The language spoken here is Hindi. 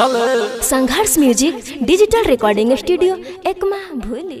Sangharsh music digital recording studio Ekma Bhuli.